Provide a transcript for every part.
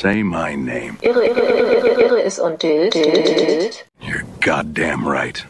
Say my name. Irre, irre, irre, irre, und. You're goddamn right.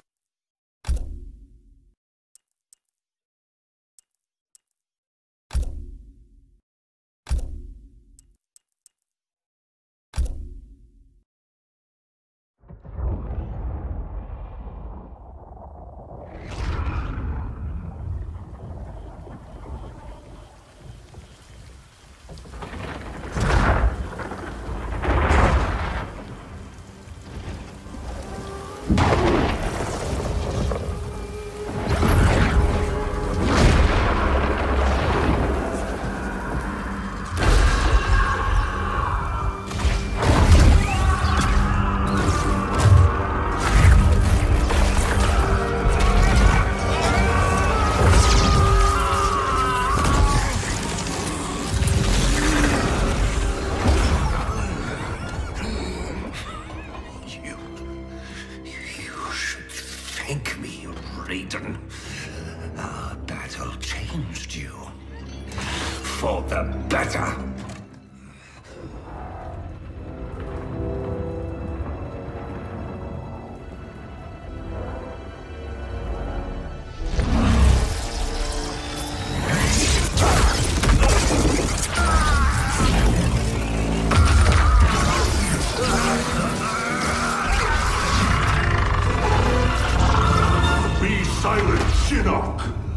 Shinnok!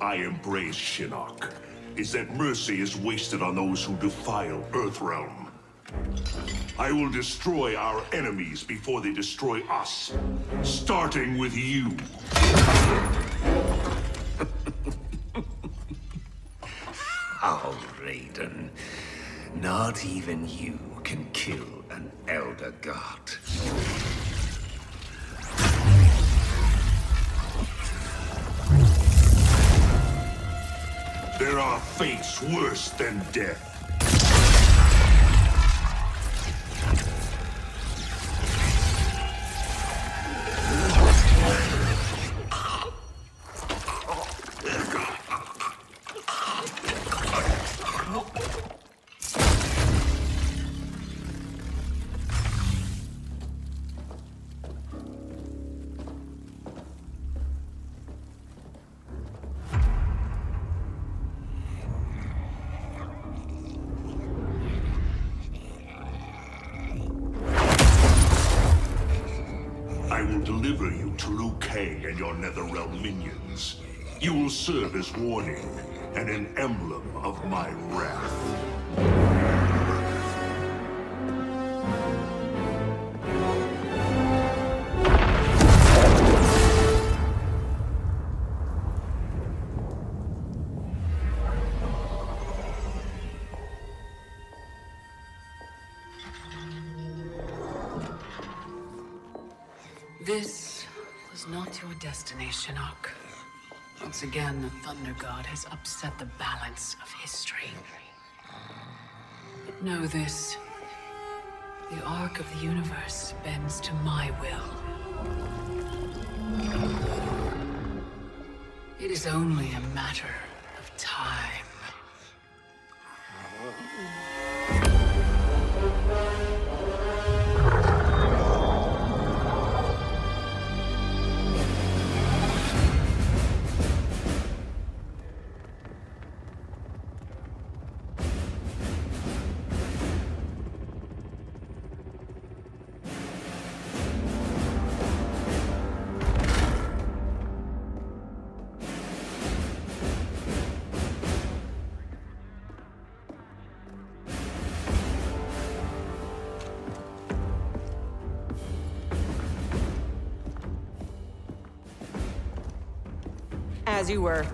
I embrace, Shinnok, is that mercy is wasted on those who defile Earthrealm. I will destroy our enemies before they destroy us, starting with you. Oh, Raiden. Not even you can kill an Elder God. There are fates worse than death. To Liu Kang and your Netherrealm minions. You will serve as warning and an emblem of my wrath. Shinnok. Once again, the Thunder God has upset the balance of history. But know this. The arc of the universe bends to my will. It is only a matter of time. As you were.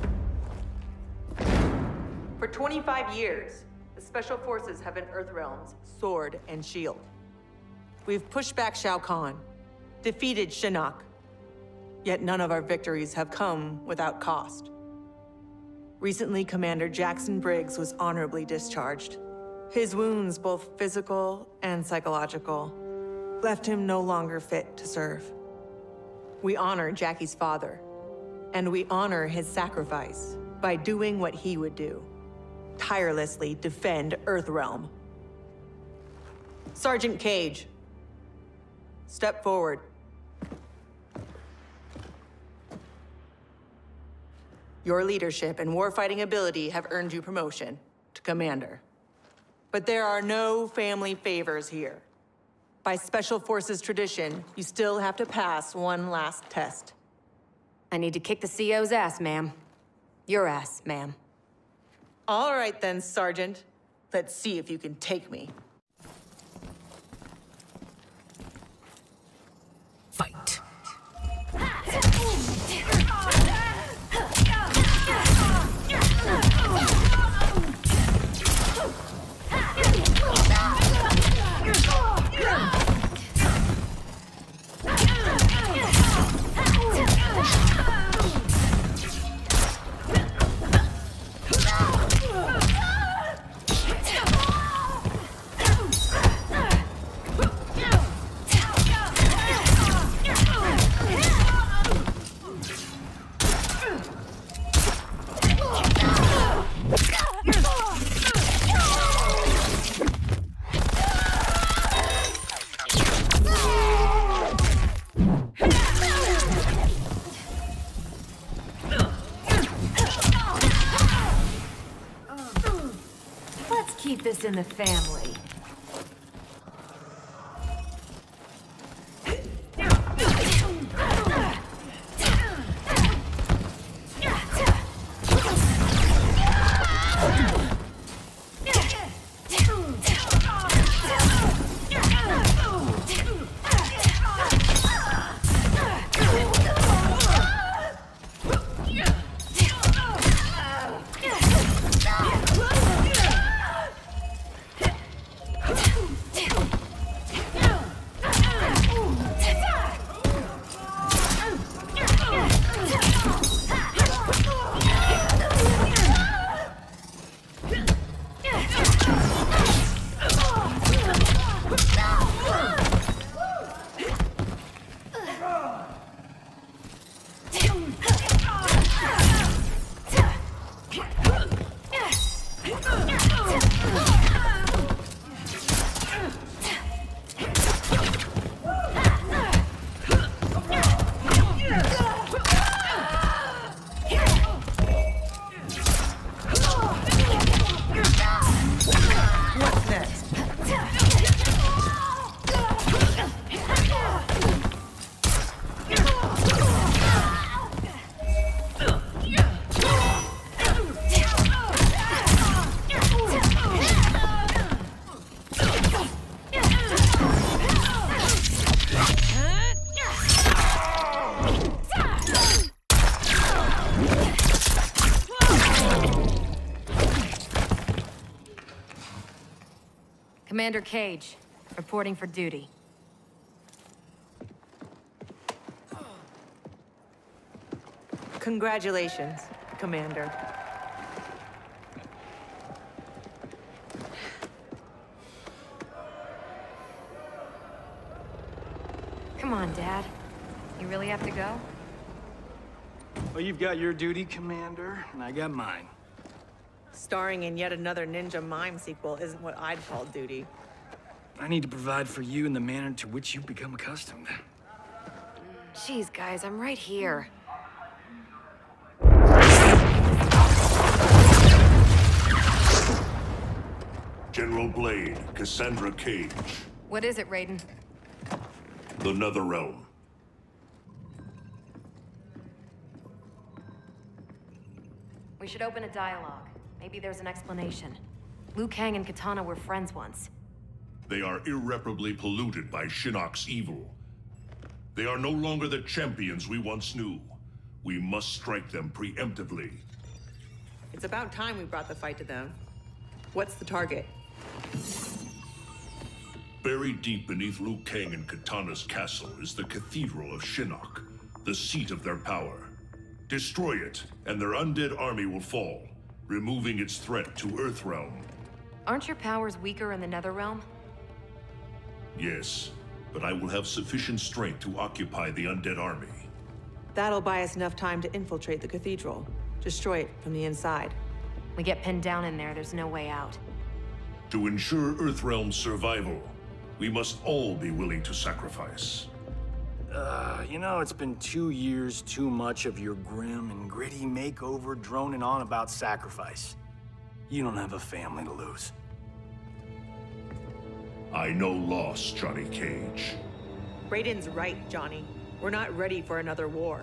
For 25 years, The Special Forces have been Earthrealm's sword and shield. We've pushed back Shao Kahn, defeated Shinnok. Yet none of our victories have come without cost. Recently, Commander Jackson Briggs was honorably discharged. His wounds, both physical and psychological, left him no longer fit to serve. We honor Jackie's father, and we honor his sacrifice by doing what he would do tirelessly defend Earthrealm. Sergeant Cage, step forward. Your leadership and warfighting ability have earned you promotion to commander. But there are no family favors here. By Special Forces tradition, you still have to pass one last test. I need to kick the CO's ass, ma'am. Your ass, ma'am. All right then, Sergeant. Let's see if you can take me. In the family. Commander Cage, reporting for duty. Congratulations, Commander. Come on, Dad. You really have to go? Well, you've got your duty, Commander, and I got mine. Starring in yet another Ninja Mime sequel isn't what I'd call duty. I need to provide for you in the manner to which you've become accustomed. Jeez, guys, I'm right here. General Blade, Cassandra Cage, What is it, Raiden? the Netherrealm. We should open a dialogue. Maybe there's an explanation. Liu Kang and Kitana were friends once. They are irreparably polluted by Shinnok's evil. They are no longer the champions we once knew. We must strike them preemptively. It's about time we brought the fight to them. What's the target? Buried deep beneath Liu Kang and Kitana's castle is the Cathedral of Shinnok, the seat of their power. Destroy it, and their undead army will fall, removing its threat to Earthrealm. Aren't your powers weaker in the Netherrealm? Yes, but I will have sufficient strength to occupy the undead army. That'll buy us enough time to infiltrate the cathedral. Destroy it from the inside. We get pinned down in there, there's no way out. To ensure Earthrealm's survival, we must all be willing to sacrifice. Uh, you know, it's been two years too much of your grim and gritty makeover droning on about sacrifice. You don't have a family to lose. I know loss, Johnny Cage. Raiden's right, Johnny. We're not ready for another war.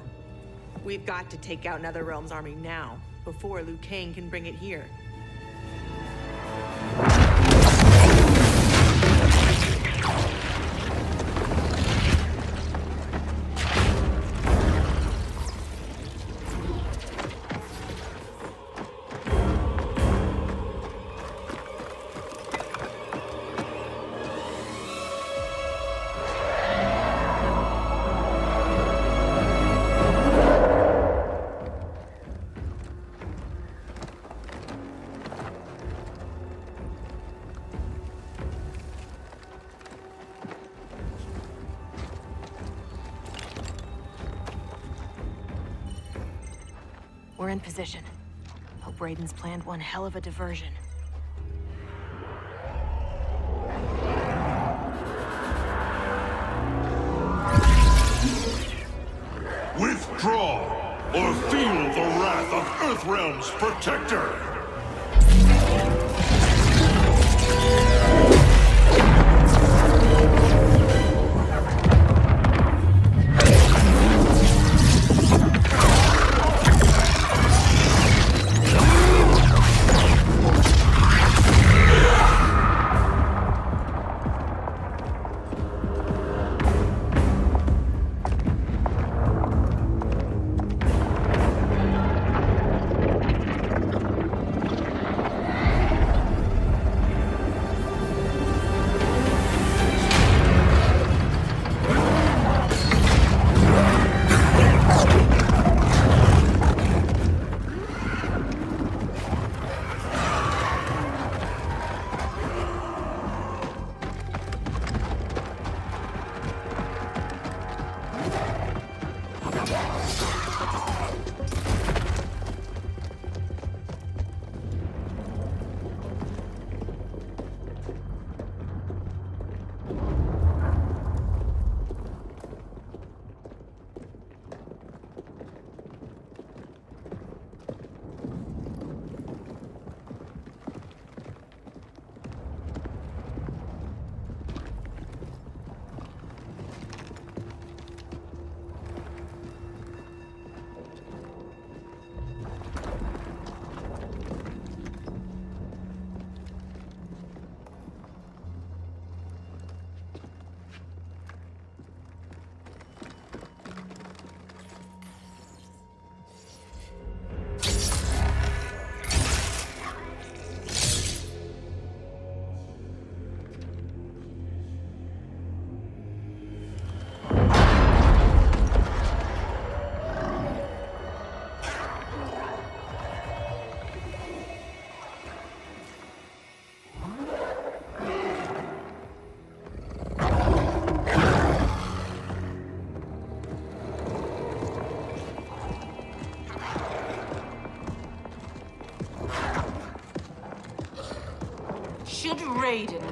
We've got to take out Netherrealm's army now, before Liu Kang can bring it here. In position. Hope Raiden's planned one hell of a diversion. Withdraw, or feel the wrath of Earthrealm's protector!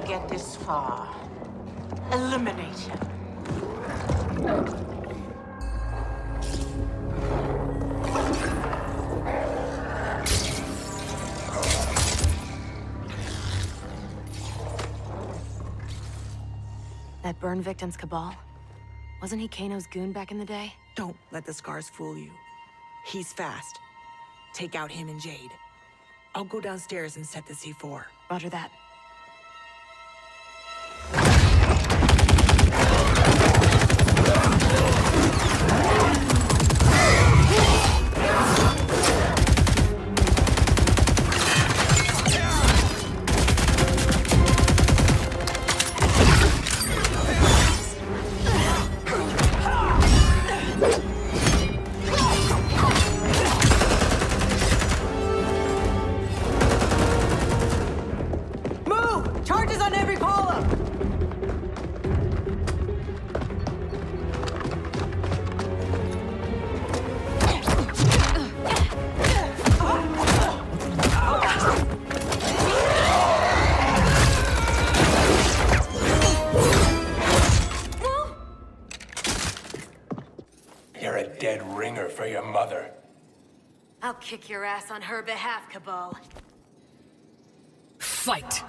Get this far, eliminate him. That burn victim's Kabal? Wasn't he Kano's goon back in the day? Don't let the scars fool you. He's fast. Take out him and Jade. I'll go downstairs and set the C4. Roger that. Kick your ass on her behalf, Kabal. Fight!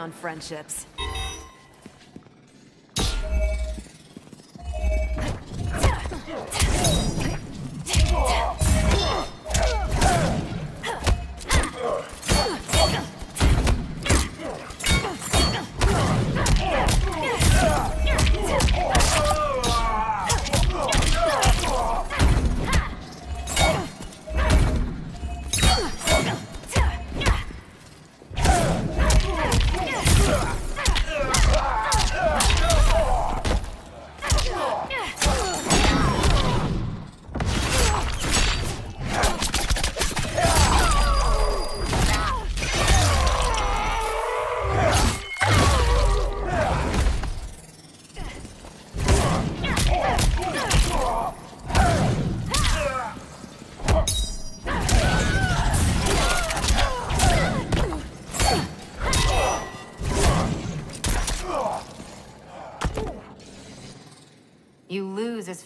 On friendships.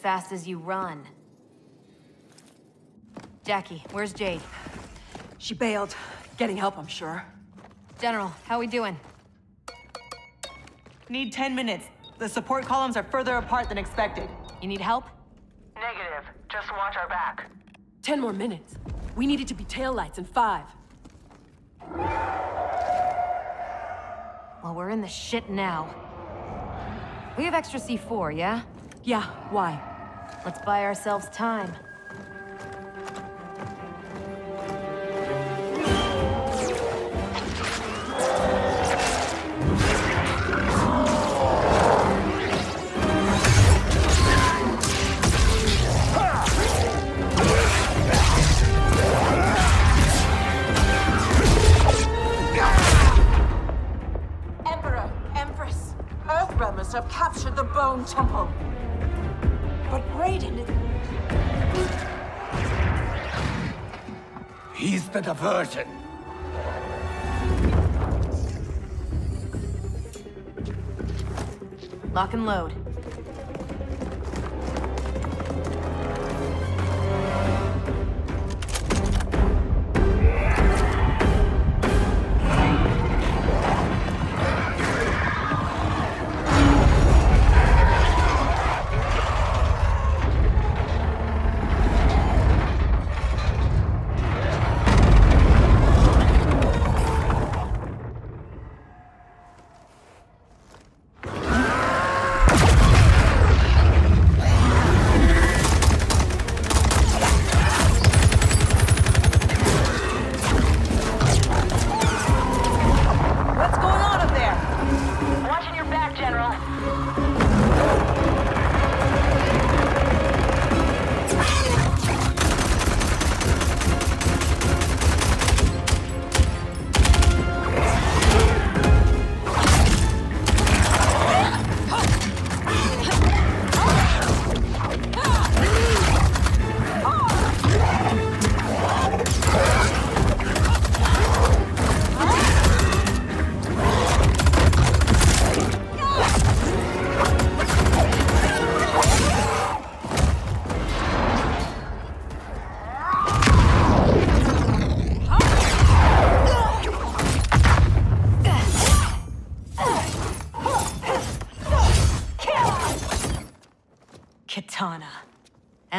Fast as you run. Jackie, where's Jade? She bailed. Getting help, I'm sure. General, how we doing? Need 10 minutes. The support columns are further apart than expected. You need help? Negative. Just watch our back. Ten more minutes. We need it to be taillights in five. Well, we're in the shit now. We have extra C4, yeah? Yeah, why? Let's buy ourselves time. Emperor, Empress, Earthrealmers have captured the Bone Temple. The diversion. Lock and load.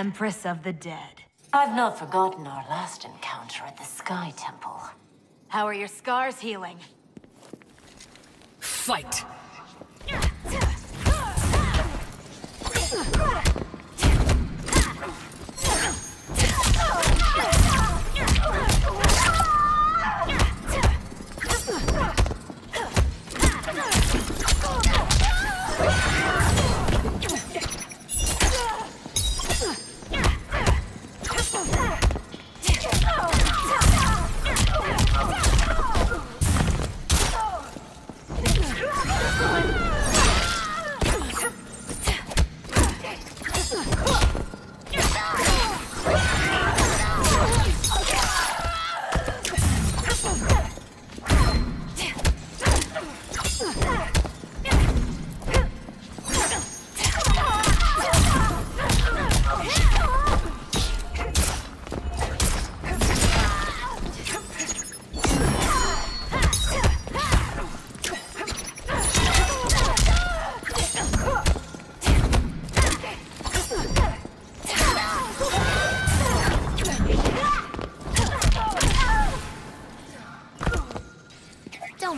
Empress of the Dead. I've not forgotten our last encounter at the Sky Temple. How are your scars healing? Fight!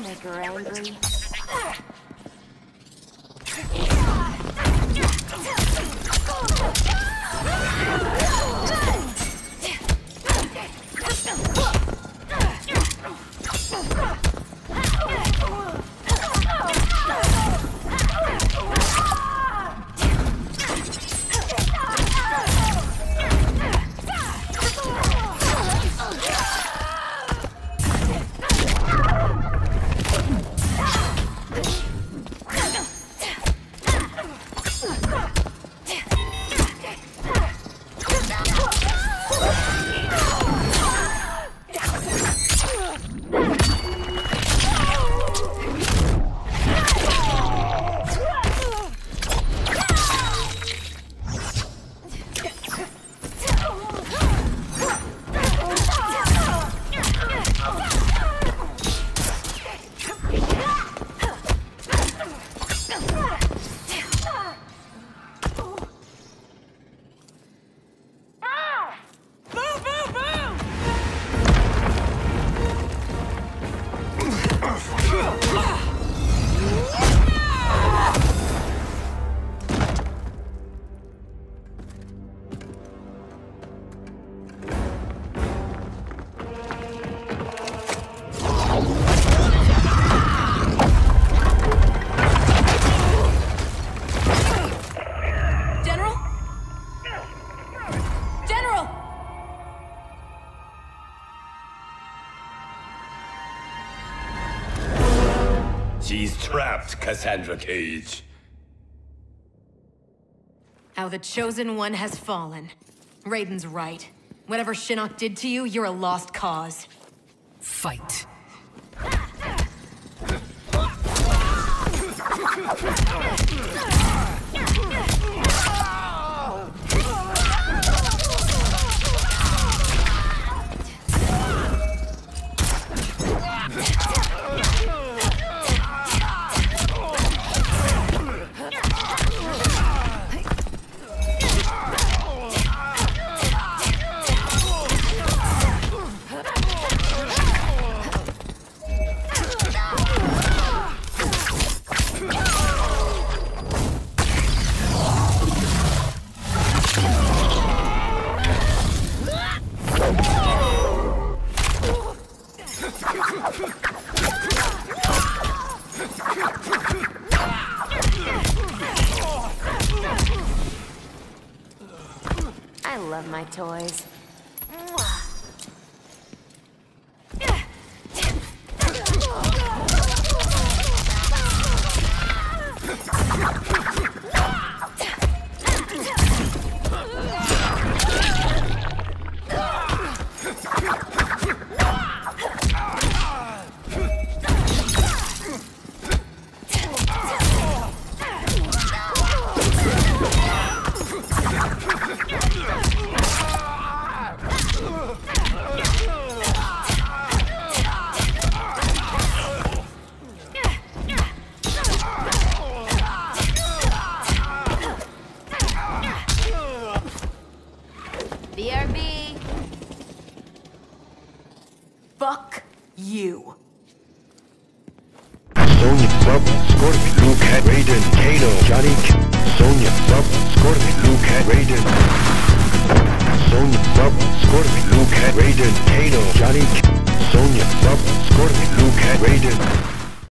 make her angry. Trapped, Cassandra Cage. How the Chosen One has fallen. Raiden's right. Whatever Shinnok did to you, you're a lost cause. Fight.